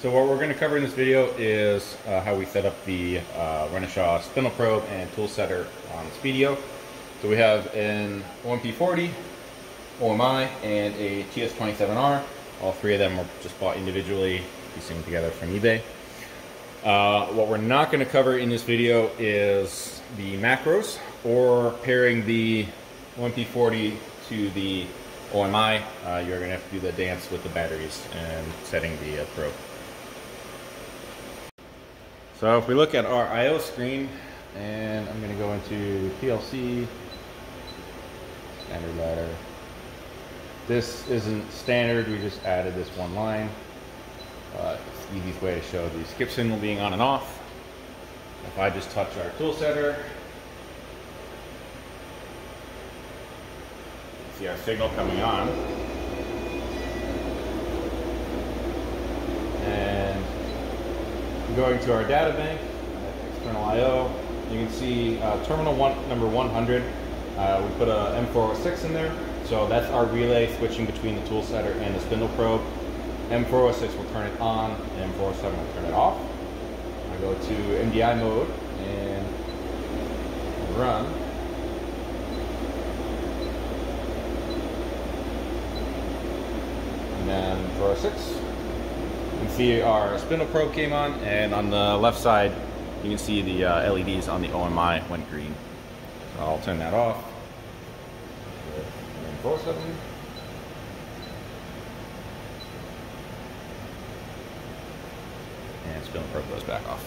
So what we're going to cover in this video is uh, how we set up the uh, Renishaw spindle probe and tool setter on Speedio. So we have an OMP40, OMI, and a TS27R. All three of them were just bought individually, piecing together from eBay. Uh, what we're not going to cover in this video is the macros or pairing the OMP40 to the OMI. Uh, you're going to have to do the dance with the batteries and setting the uh, probe. So if we look at our I.O. screen, and I'm going to go into PLC, standard ladder. This isn't standard, we just added this one line. Uh, it's the easiest way to show the skip signal being on and off. If I just touch our tool setter, see our signal coming on. Going to our data bank, external I.O., you can see uh, terminal one, number 100. Uh, we put a M406 in there, so that's our relay switching between the tool setter and the spindle probe. M406 will turn it on, and M407 will turn it off. I go to MDI mode and run. And then 406. See our spindle probe came on, and on the left side, you can see the uh, LEDs on the OMI went green. So I'll turn that off. 407. and spindle probe goes back off.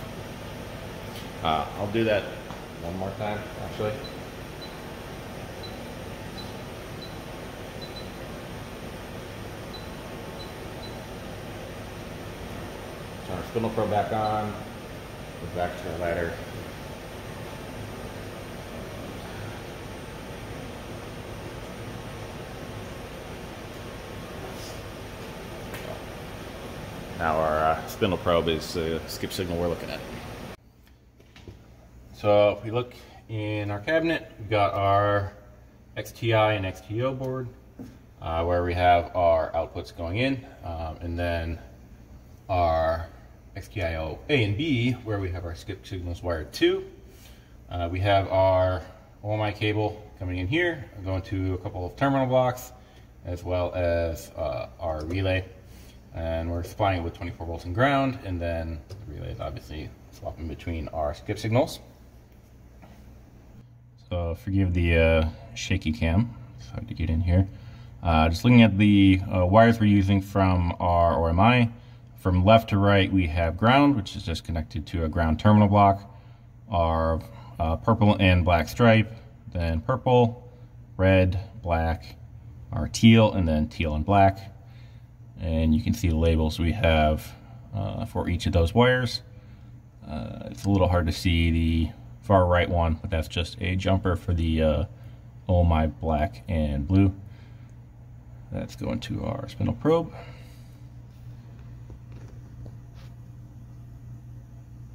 Uh, I'll do that one more time, actually. Our spindle probe back on, go back to our ladder. Now our uh, spindle probe is the uh, skip signal we're looking at. So if we look in our cabinet, we've got our XTI and XTO board uh, where we have our outputs going in um, and then our XTIO A and B where we have our skip signals wired to. Uh, we have our OMI cable coming in here, going to a couple of terminal blocks as well as uh, our relay and we're supplying it with 24 volts and ground and then the relay is obviously swapping between our skip signals. So forgive the uh, shaky cam, it's hard to get in here. Uh, just looking at the uh, wires we're using from our OMI, from left to right we have ground which is just connected to a ground terminal block, our uh, purple and black stripe, then purple, red, black, our teal, and then teal and black and you can see the labels we have uh, for each of those wires. Uh, it's a little hard to see the far right one, but that's just a jumper for the uh, My black and blue. That's going to our spindle probe.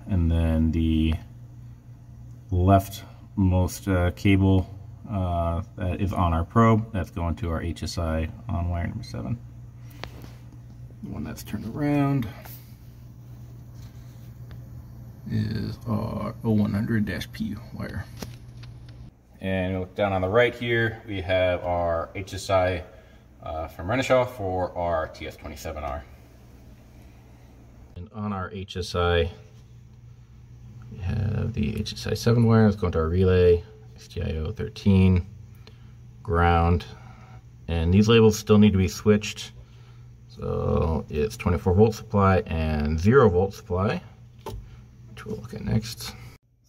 And then the leftmost uh, cable uh, that is on our probe, that's going to our HSI on wire number 7. The one that's turned around is our 0100-P wire. And look down on the right here, we have our HSI uh, from Renishaw for our TS27R. And on our HSI, we have the HSI 7 wire, it's going to our relay, XTIO 13, ground, and these labels still need to be switched so it's 24 volt supply and zero volt supply, which we'll look at next.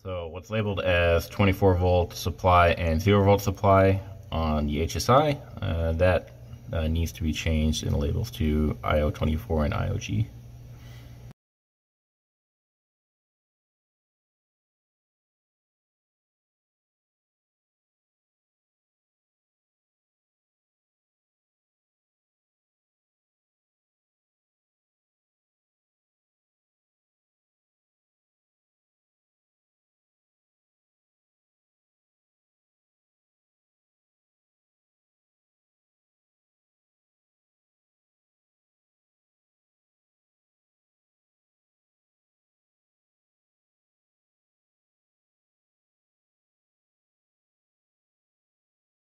So what's labeled as 24 volt supply and zero volt supply on the HSI, uh, that uh, needs to be changed in the labels to IO24 and IOG.